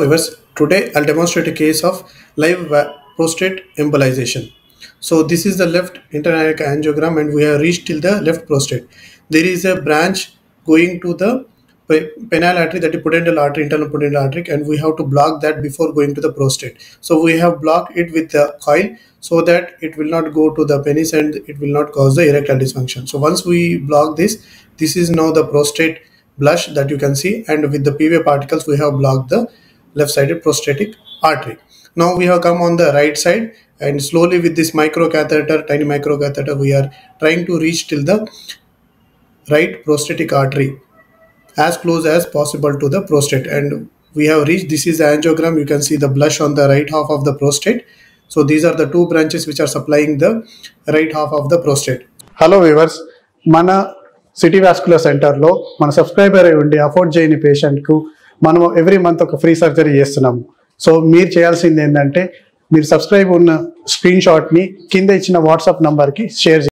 Viewers, today I'll demonstrate a case of live prostate embolization. So this is the left internal angiogram and we have reached till the left prostate. There is a branch going to the penile artery that is pudendal artery, internal pudendal artery and we have to block that before going to the prostate. So we have blocked it with the coil so that it will not go to the penis and it will not cause the erectile dysfunction. So once we block this, this is now the prostate blush that you can see and with the PVA particles we have blocked the left sided prostatic artery. Now we have come on the right side and slowly with this micro catheter, tiny micro catheter, we are trying to reach till the right prostatic artery as close as possible to the prostate and we have reached this is the angiogram you can see the blush on the right half of the prostate so these are the two branches which are supplying the right half of the prostate hello viewers మన city vascular సెంటర్లో మన subscriber అయి ఉండి afford చేయని పేషెంట్కు మనం every month ఒక free surgery చేస్తున్నాము. So మీరు చేయాల్సింది ఏంటంటే మీరు సబ్స్క్రైబ్ ఉన్న స్క్రీన్ షాట్ని కింద ఇచ్చిన వాట్సాప్ నంబర్కి షేర్